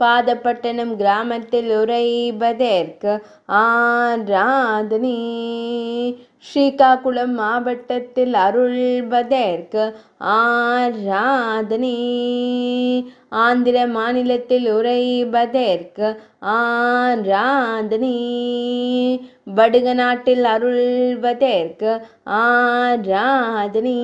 பாதப்பட்டணம் கிராமத்தில் உரைபதற்கு ஆராதனை. ஸ்ரீகாகுளம் மாவட்டத்தில் அருள்வதற்கு ஆராதனை. ஆந்திர மாநிலத்தில் உரைபதற்கு ஆராதனை. வடுக நாட்டில் அருள்வதற்கு ஆராதனை.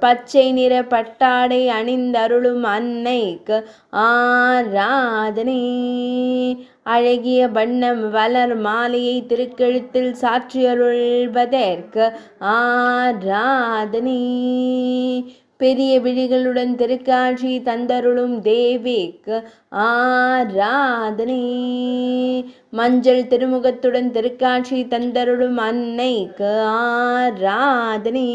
பச்சை நிற பட்டாடை அணிந்தருளும் அன்னைக்கு ஆராதனை. அழகிய வண்ணம் வளர் மாலையை திருக்கெழுத்தில் சாற்றியருள்வதற்கு ஆராதனை. பெரிய விழிகளுடன் திருக்காட்சி தந்தருளும் தேவிக்கு ஆராதனை. மஞ்சள் திருமுகத்துடன் திருக்காட்சி தந்தருளும் அன்னைக்கு ஆராதனை.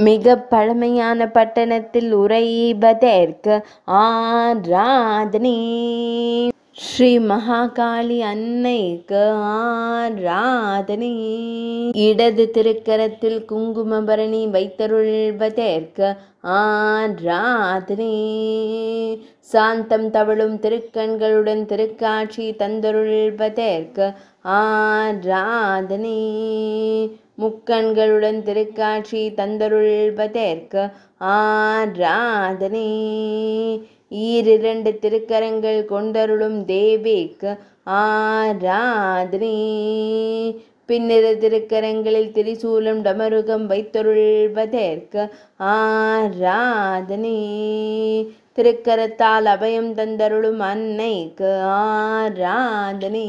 மிக பழமையான பட்டணத்தில் உரைபதற்கு ஆராதனை ஸ்ரீ மகாகாளி அன்னைக்கு ஆராதனை. இடது திருக்கரத்தில் குங்குமபரணி வைத்தருள்வதற்கு ஆராதனை. சாந்தம் தவழும் திருக்கண்களுடன் திருக்காட்சி தந்தருள்வதற்கு ஆராதனை. முக்கண்களுடன் திருக்காட்சி தந்தருள்வதற்கு ஆராதனை. ஈரிரண்டு திருக்கரங்கள் கொண்டருளும் தேவிக்கு ஆராதனை. பின்னிரு திருக்கரங்களில் திரிசூலம் டமருகம் வைத்தொருள்வதற்கு ஆராதனை. திருக்கரத்தால் அபயம் தந்தருளும் அன்னைக்கு ஆராதனை.